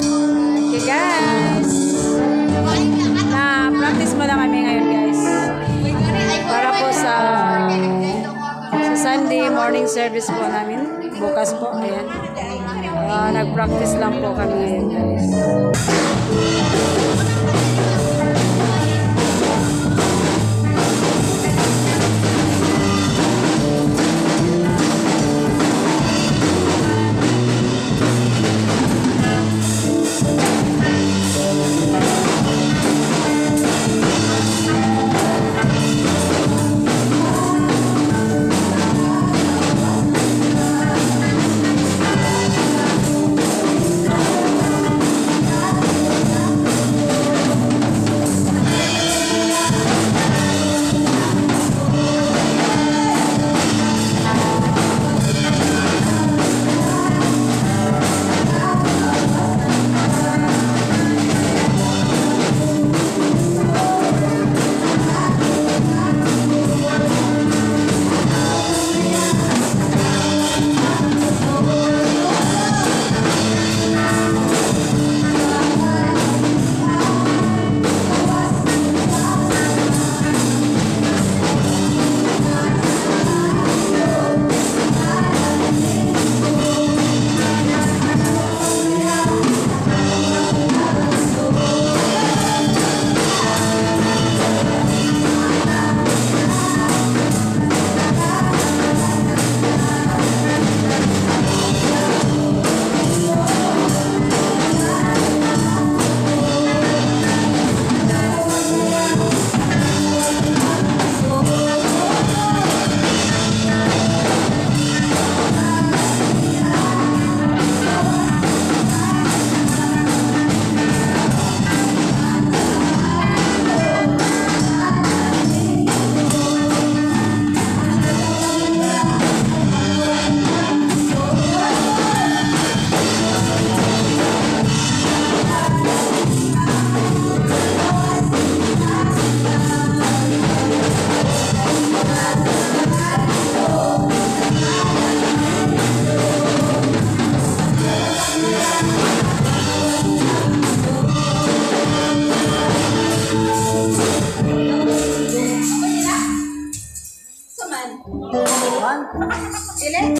Okay guys. Na practice mo na kami ngayon guys. Para po sa sa Sunday morning service po namin. Bukas po. Ayan. Uh, Nag-practice lang po kami ngayon guys. One. One. Ilan?